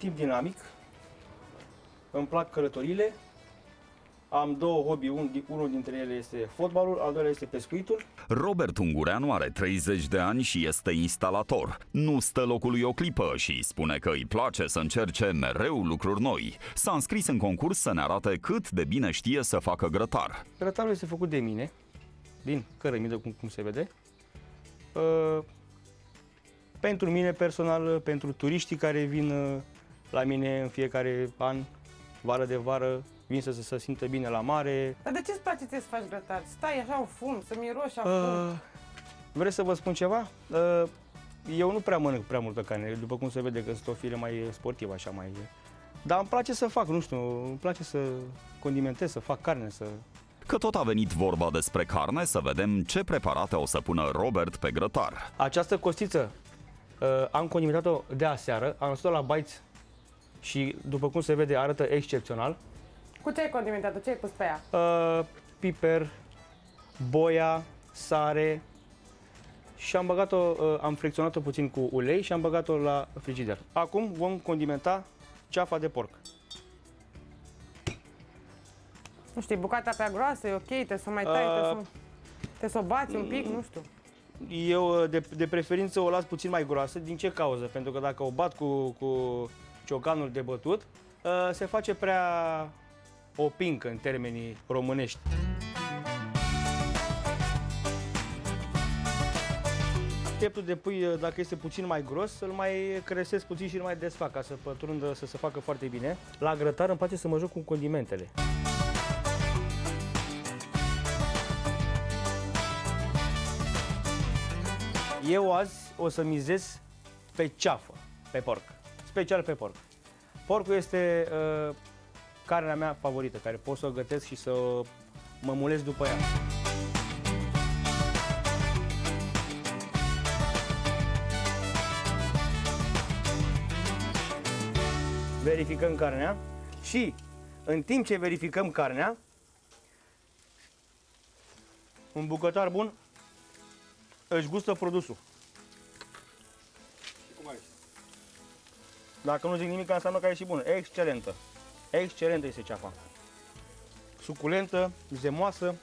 tip dinamic, îmi plac călătorile, am două hobby, un, unul dintre ele este fotbalul, al doilea este pescuitul. Robert Ungureanu are 30 de ani și este instalator. Nu stă locului o clipă și spune că îi place să încerce mereu lucruri noi. S-a înscris în concurs să ne arate cât de bine știe să facă grătar. Grătarul este făcut de mine, din cărămidă, cum, cum se vede. Uh, pentru mine personal, pentru turiștii care vin uh, la mine în fiecare an, vară de vară, vin să se simtă bine la mare. Dar de ce îți place ție să faci grătar? Stai așa un fum, să miroși a fum. Uh, vreți să vă spun ceva? Uh, eu nu prea mănânc prea multă carne, după cum se vede că sunt o fire mai sportivă, așa mai... Dar îmi place să fac, nu știu, îmi place să condimentez, să fac carne, să... Că tot a venit vorba despre carne, să vedem ce preparate o să pună Robert pe grătar. Această costiță uh, am condimentat-o de aseară, am lăsat-o la baiți și, după cum se vede, arată excepțional. Cu ce ai condimentat-o? Ce ai pus pe ea? Uh, piper, boia, sare și am băgat-o, uh, am fricționat-o puțin cu ulei și am băgat-o la frigider. Acum vom condimenta ceafa de porc. Nu știu, e bucata prea groasă, e ok, te să o mai tai, Uh, te să te să o bați un pic, nu știu. Eu uh, de, de preferință o las puțin mai groasă. Din ce cauză? Pentru că dacă o bat cu, cu ciocanul de bătut, uh, se face prea opincă în termenii românești. Pieptul de pui, uh, dacă este puțin mai gros, îl mai cresesc puțin și îl mai desfac ca să pătrundă, să se facă foarte bine. La grătar îmi place să mă joc cu condimentele. Eu azi o să mizez pe ceafă, pe porc. Special pe porc. Porcul este uh, carnea mea favorită, care pot să o gătesc și să mă mulesc după ea. Verificăm carnea și în timp ce verificăm carnea, un bucătar bun își gustă produsul. Dacă nu zic nimic, înseamnă că e și bună. Excelentă. Excelentă este ceafa. Suculentă, zemoasă.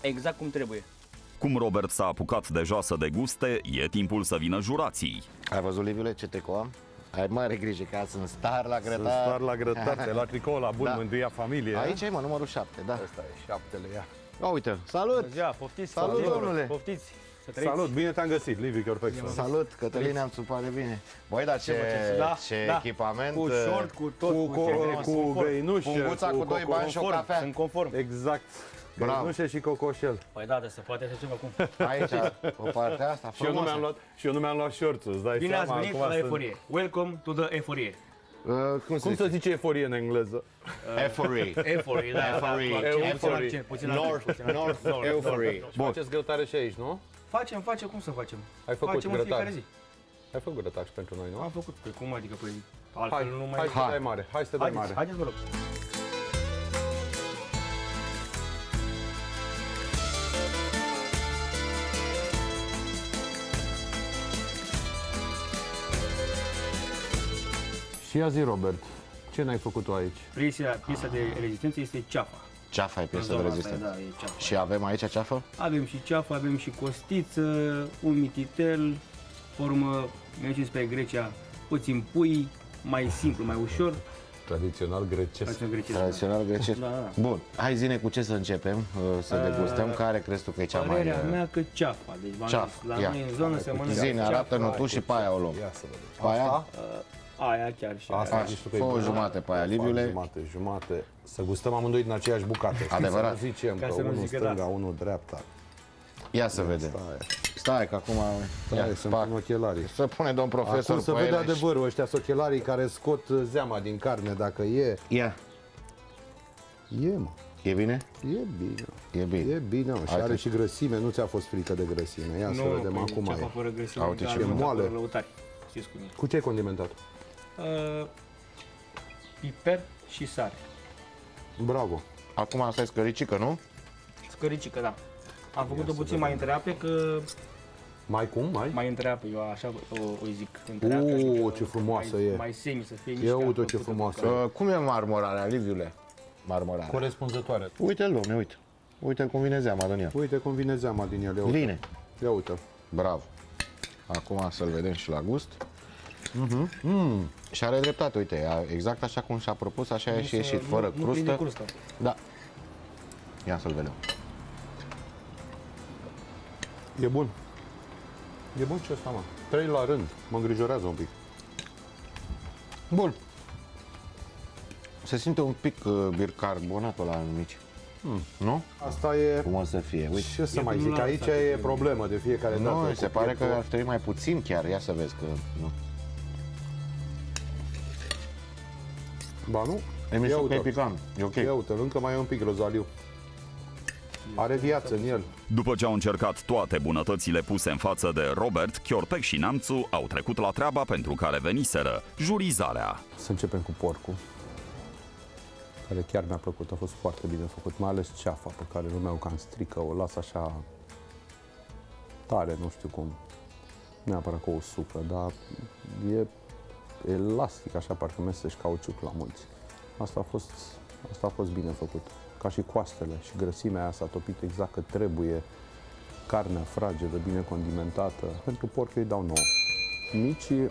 Exact cum trebuie. Cum Robert s-a apucat deja să deguste, e timpul să vină jurații. Ai văzut, Liviule, ce tricou am? Ai mare grijă că sunt star la grătar. Sunt star la grătar, ți-ai luat tricoul la bun, Da. mântuia familie. Aici e, mă, numărul 7, da. Ăsta e șaptele, ia. O, uite, salut! Bună ziua, poftiți, Salut, poftiți, domnule. Poftiți. Să trăiți. Salut, bine te-am găsit, Livic Perfection. Salut, Cătălin, am pare bine. Băi, dar ce, Da, ce da. echipament. Cu short, cu tot, Cu, cu, cu, cu, cu conform. găinușă, Punguța cu doi coco- bani și o Conform, cafea. Sunt conform. Exact. Bravo. Găinușă și cocoșel. Păi da, dar se poate așa ceva acum. Aici, o parte asta, Și eu nu frumoasă. mi-am luat, și eu nu mi-am luat shorts îți dai Bine ați seama. venit acum la sunt- eforie. Welcome to the eforie. Uh, cum, Cum se se zice eforie în engleză? Euphorie. Eforie, da, da, Euphorie. da, puțin Euphorie. accent, puțin accent, North, puțin accent. North North, Euphorie. Bun. Faceți grătare și aici, nu? Facem, facem, cum să facem? Ai făcut facem în grătar. fiecare zi. Ai făcut grătar și pentru noi, nu? Am făcut. Păi cum adică, păi Hai, altfel nu mai... hai să te dai mare, hai să te dai Haideți, mare. haideți, vă rog. Și ia zi, Robert, ce n-ai făcut tu aici? Piesa, piesa de rezistență este ceafa. Ceafa e piesă de Zona asta, rezistență. Da, e ceafa. Și avem aici ceafă? Avem și ceafă, avem și costiță, un mititel, pe urmă mergem spre Grecia, puțin pui, mai simplu, mai ușor. Tradițional grecesc. Facem grecesc. Tradițional grecesc. Da, da. Bun, hai zine cu ce să începem uh, să degustăm. Care crezi tu că e cea mai... Părerea uh, mea că ceafa. Deci v-am Ceafă, zis, la ia. noi în zonă se mănâncă Zine, ceafă. arată-ne tu și pe aia o luăm. Ia să vedem. Pe aia? Asta? Aia chiar și Asta aia. Așa, zici tu că e fă o bună. jumate pe aia, Fac Liviule. Jumate, jumate. Să gustăm amândoi din aceeași bucată. Știți, Adevărat. Să nu zicem Ca că să nu unul zică stânga, da. unul dreapta. Ia să vedem. Stai, Stai că acum... stai, Ia, sunt pac. în ochelarii. Să pune domn profesor Acum să pe vede ele și- adevărul, ăștia sunt ochelarii care scot uh, zeama din carne, dacă e, Ia, e mă, e bine? e bine. E bine. E bine, mă, și Hai are că- și grăsime, nu ți-a fost frică de grăsime. Ia să Nu, vedem păi, acum ceafa e. fără grăsime, Uite dar ce nu moale. fără lăutari. Știți cum e. Cu ce ai condimentat? Uh, piper și sare. Bravo. Acum asta e scăricică, nu? Scăricică, da. Am făcut-o puțin mai între ape, că Mai cum? Mai? Mai întreapă, eu așa o, o zic. Întreapă, Uuu, știu, ce frumoasă mai, e. Mai semi să fie Ia mișcată, uite ce făcută frumoasă. pe care- Uh, cum e marmorarea, Liviule? Marmorarea. Corespunzătoare. Uite-l, domne, uite. Uite cum vine zeama din el. Uite cum vine zeama din el. Ia uite. Vine. Ia uite. Bravo. Acum să-l vedem și la gust. Mm. Și are dreptate, uite, a- exact așa cum și-a propus, așa e și ieșit, fără nu, nu prinde crustă. crustă. Da. Ia să-l vedem. E bun. E bun ce ăsta, mă. Trei la rând. Mă îngrijorează un pic. Bun. Se simte un pic uh, bicarbonatul la mici. Mm. Nu? Asta e... Cum o să fie? Uite. Ce să E mai cum zic? la Aici asta e că- problemă de fiecare dată. Nu, cu se pare că pieptul. ar trebui mai puțin chiar. Ia să vezi că... Nu. Ba nu? E mișto că e uite-l. picant. E ok. Ia uite încă mai e un pic rozaliu. Are viață în el. După ce au încercat toate bunătățile puse în față de Robert, Chiorpec și Neamțu au trecut la treaba pentru care veniseră, jurizarea. Să începem cu porcul. Care chiar mi-a plăcut, a fost foarte bine făcut, mai ales ceafa pe care lumea o cam strică, o las așa tare, nu știu cum, neapărat cu o sucă, dar e elastic, așa, parcă mestești cauciuc la mulți. Asta a fost, asta a fost bine făcut. Ca și coastele și grăsimea aia s-a topit exact cât trebuie, carnea fragedă, bine condimentată. Pentru porc eu îi dau 9. Micii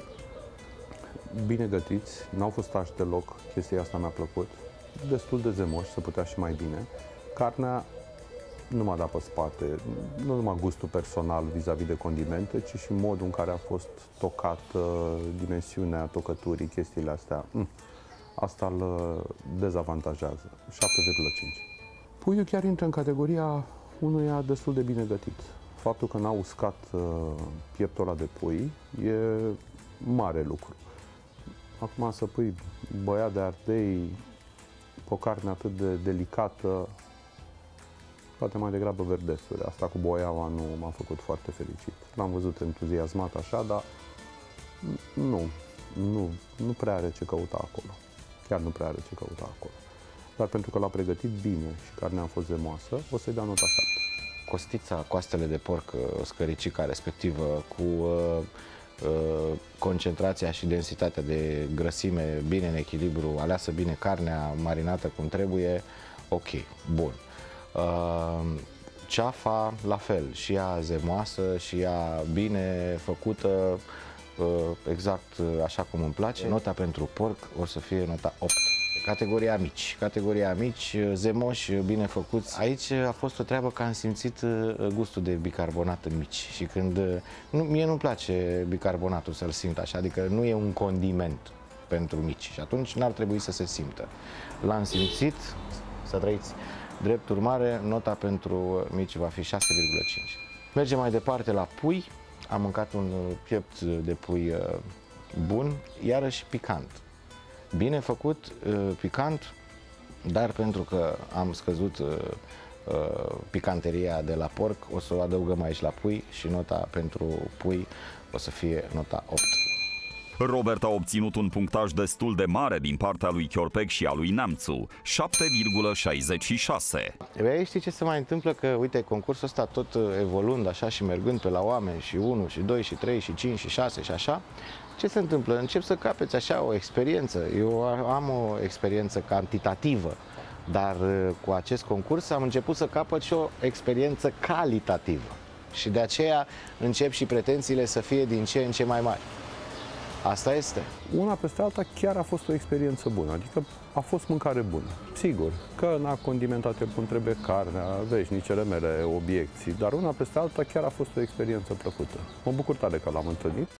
bine gătiți, n-au fost tași deloc, chestia asta mi-a plăcut. Destul de zemoși, se putea și mai bine. Carnea nu m-a dat pe spate, nu numai gustul personal vis-a-vis de condimente, ci și modul în care a fost tocat, uh, dimensiunea tocăturii, chestiile astea. Mm. Asta îl uh, dezavantajează. 7,5. Puiul chiar intră în categoria unuia destul de bine gătit. Faptul că n-a uscat uh, pieptul ăla de pui e mare lucru. Acum să pui băiat de ardei pe o carne atât de delicată, poate mai degrabă verdesuri. Asta cu boiaua nu m-a făcut foarte fericit. L-am văzut entuziasmat așa, dar nu, nu, nu prea are ce căuta acolo. Chiar nu prea are ce căuta acolo. Dar pentru că l-a pregătit bine și carnea a fost zemoasă, o să-i dea nota 7. Costița, coastele de porc, uh, scăricica respectivă, cu uh, uh, concentrația și densitatea de grăsime bine în echilibru, aleasă bine carnea, marinată cum trebuie, ok, bun. Uh, ceafa, la fel, și ea zemoasă, și ea bine făcută, uh, exact uh, așa cum îmi place. Nota pentru porc o să fie nota 8. Categoria mici, categoria mici, zemoși, bine făcuți. Aici a fost o treabă că am simțit uh, gustul de bicarbonat în mici și când... uh, Nu, mie nu-mi place bicarbonatul să-l simt așa, adică nu e un condiment pentru mici și atunci n-ar trebui să se simtă. L-am simțit, să trăiți. Drept urmare, nota pentru mici va fi 6,5. Mergem mai departe la pui. Am mâncat un uh, piept de pui uh, bun, iarăși picant. Bine făcut, uh, picant, dar pentru că am scăzut uh, uh, picanteria de la porc, o să o adăugăm aici la pui și nota pentru pui o să fie nota 8. Robert a obținut un punctaj destul de mare din partea lui Chiorpec și a lui Neamțu, 7,66. Ei, știi ce se mai întâmplă? Că, uite, concursul ăsta tot uh, evoluând așa și mergând pe la oameni și 1, și 2, și 3, și 5, și 6 și așa, ce se întâmplă? Încep să capeți așa o experiență. Eu am o experiență cantitativă, dar uh, cu acest concurs am început să capăt și o experiență calitativă. Și de aceea încep și pretențiile să fie din ce în ce mai mari. Asta este. Una peste alta chiar a fost o experiență bună, adică a fost mâncare bună. Sigur că n-a condimentat cum trebuie carnea, veșnicele mele obiecții, dar una peste alta chiar a fost o experiență plăcută. Mă bucur tare că l-am întâlnit.